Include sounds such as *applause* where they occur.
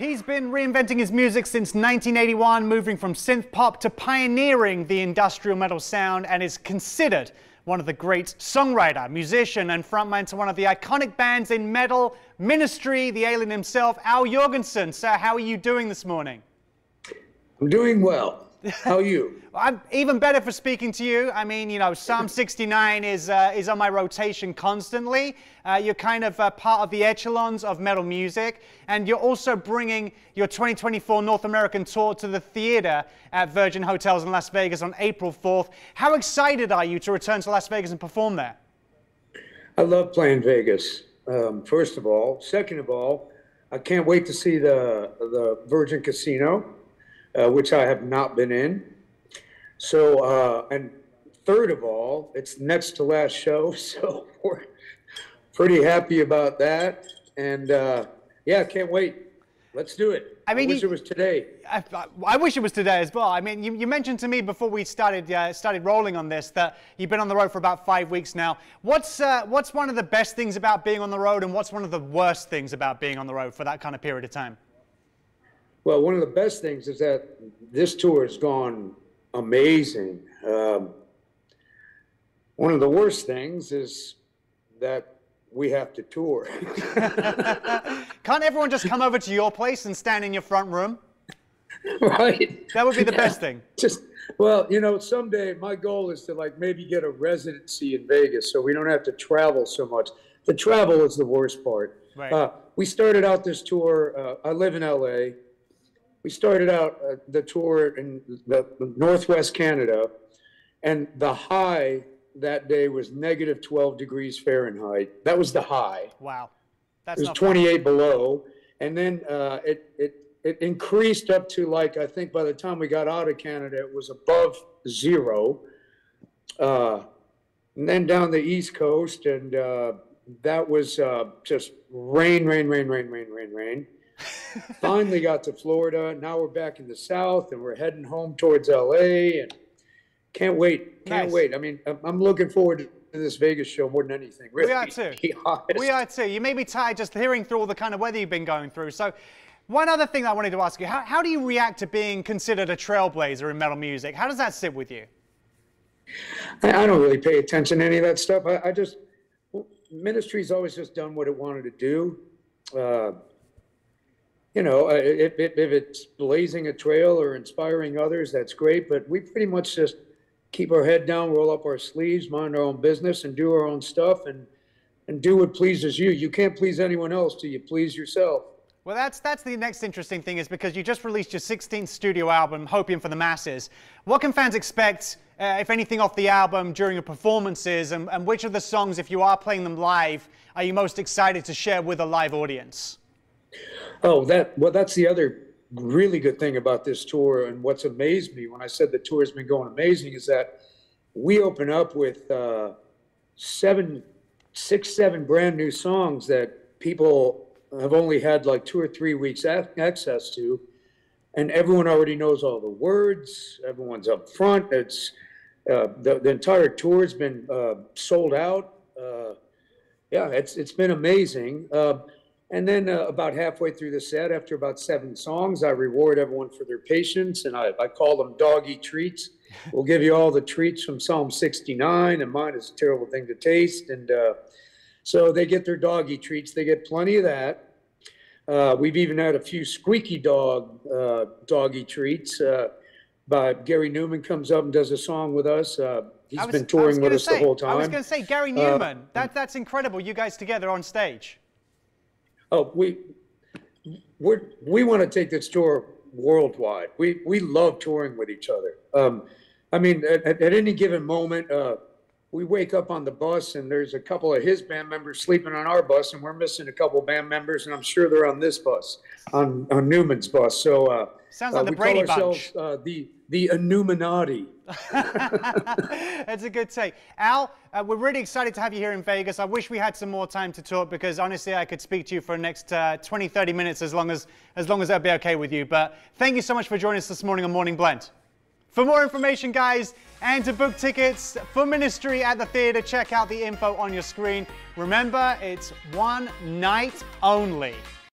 He's been reinventing his music since 1981, moving from synth pop to pioneering the industrial metal sound, and is considered one of the great songwriter, musician, and frontman to one of the iconic bands in metal, Ministry, the alien himself, Al Jourgensen. Sir, how are you doing this morning? I'm doing well. How are you? *laughs* I'm even better for speaking to you. I mean, you know, Psalm *laughs* 69 is uh, is on my rotation constantly. Uh, you're kind of uh, part of the echelons of metal music, and you're also bringing your 2024 North American tour to the theater at Virgin Hotels in Las Vegas on April 4th. How excited are you to return to Las Vegas and perform there? I love playing Vegas. Um, first of all, second of all, I can't wait to see the the Virgin Casino uh, which I have not been in. So, uh, and third of all, it's next to last show, *laughs* so we're pretty happy about that. And uh, yeah, can't wait. Let's do it. I mean, I wish you, it was today. I, I, wish it was today as well. I mean, you, you mentioned to me before we started uh, started rolling on this that you've been on the road for about five weeks now. What's uh, what's one of the best things about being on the road, and what's one of the worst things about being on the road for that kind of period of time? Well, one of the best things is that this tour has gone amazing. Um, one of the worst things is that we have to tour. *laughs* Can't everyone just come over to your place and stand in your front room? *laughs* Right. That would be the best thing. Just well, you know, someday my goal is to like maybe get a residency in Vegas so we don't have to travel so much. The travel is the worst part. Right. Uh, we started out this tour. Uh, I live in LA we started out uh, the tour in the, the Northwest Canada, and the high that day was negative 12 degrees Fahrenheit. That was the high. Wow. That's it was 28 fun. below. And then uh, it, it, it increased up to like, I think by the time we got out of Canada, it was above zero. Uh, and then down the East Coast, and uh, that was uh, just rain, rain, rain, rain, rain, rain, rain. *laughs* Finally got to Florida. Now we're back in the South and we're heading home towards LA and can't wait. Can't nice. wait. I mean, I'm looking forward to this Vegas show more than anything. Really. We are too. *laughs* We are too. You may be tired just hearing through all the kind of weather you've been going through. So, one other thing I wanted to ask you how, how do you react to being considered a trailblazer in metal music? How does that sit with you? I, I don't really pay attention to any of that stuff. I, I just, ministry's always just done what it wanted to do. Uh, you know, uh, if, if, if it's blazing a trail or inspiring others, that's great. But we pretty much just keep our head down, roll up our sleeves, mind our own business, and do our own stuff, and and do what pleases you. You can't please anyone else till you please yourself. Well, that's that's the next interesting thing is because you just released your 16th studio album, Hopium for the Masses. What can fans expect, uh, if anything, off the album during your performances, and, and which of the songs, if you are playing them live, are you most excited to share with a live audience? Oh, that well, that's the other really good thing about this tour, and what's amazed me when I said the tour has been going amazing is that we open up with uh, seven, six, seven brand new songs that people have only had like two or three weeks access to, and everyone already knows all the words. Everyone's up front. It's uh, the the entire tour has been uh, sold out. Uh, yeah, it's it's been amazing. And then uh, about halfway through the set, after about seven songs, I reward everyone for their patience, and I, I call them doggy treats. *laughs* We'll give you all the treats from Psalm 69, and mind is a terrible thing to taste. And uh, so they get their doggy treats. They get plenty of that. Uh, we've even had a few squeaky dog uh, doggy treats. Uh, but Gary Numan comes up and does a song with us. Uh, he's was, been touring with us say, the whole time. I was going to say Gary Numan. that, that's incredible. You guys together on stage. Oh, we we we want to take this tour worldwide. We we love touring with each other. Um, I mean, at, at any given moment, uh, we wake up on the bus and there's a couple of his band members sleeping on our bus, and we're missing a couple band members, and I'm sure they're on this bus, on on Numan's bus. So uh, sounds like uh, the Brady Bunch. Uh, the the Illuminati. *laughs* That's a good take. Al, uh, we're really excited to have you here in Vegas. I wish we had some more time to talk because honestly, I could speak to you for the next uh, 20, 30 minutes as long as, as long as that'd be okay with you. But thank you so much for joining us this morning on Morning Blend. For more information, guys, and to book tickets for Ministry at the theater, check out the info on your screen. Remember, it's one night only.